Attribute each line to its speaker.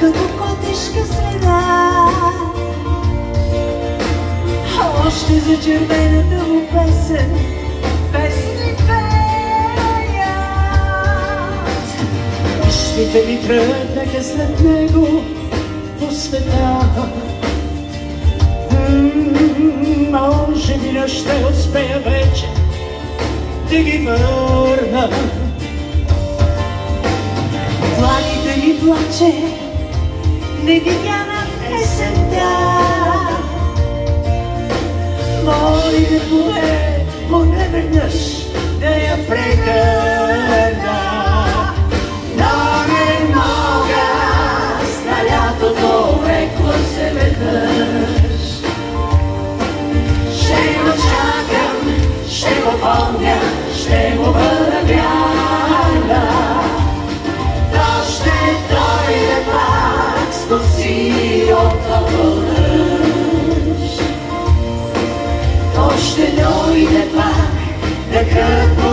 Speaker 1: като котешка следа. Още за червената му песен, песни пеят. Мислите ми тръгнаха след него по света. Може би не ще успея вече да ги върна. di chiama e presentar Voy de mujer, mujer vernos de aprender То ще дойде пак, да къдно